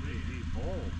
Hey, hey, bold.